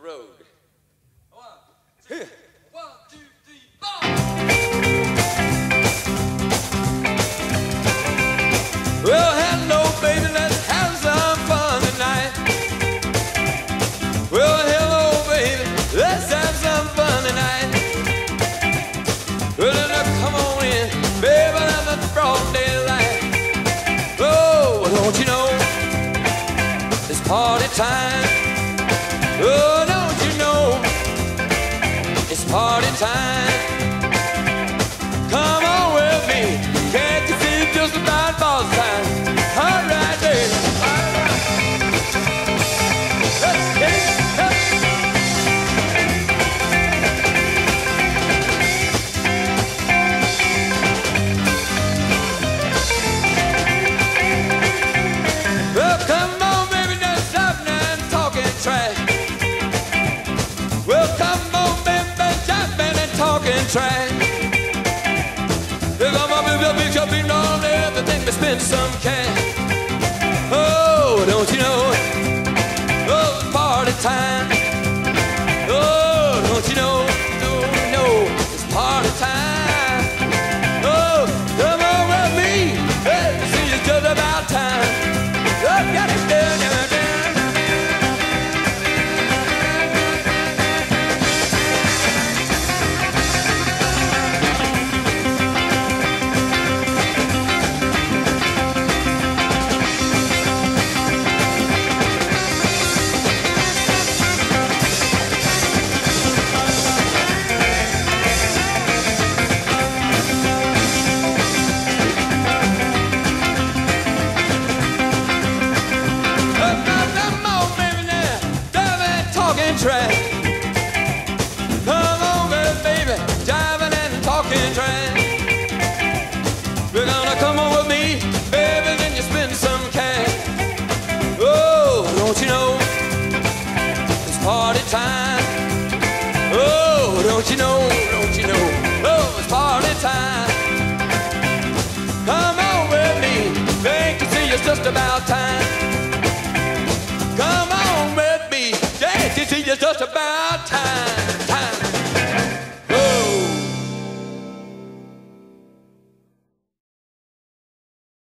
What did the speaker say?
the road. One. Well, hello, baby, let's have some fun tonight. Well, hello, baby, let's have some fun tonight. Well, uh, come on in, baby, let the broad daylight. Oh, don't you know it's party time? Trash. If I'm up in your big shopping all everything to spend some cash. Trash. Come on, baby. Driving and talking trash. You're gonna come on with me, baby, then you spend some cash. Oh, don't you know? It's party time. Oh, don't you know? Don't you know? Oh, it's party time. Come on with me. Think you see it's just about time. About time?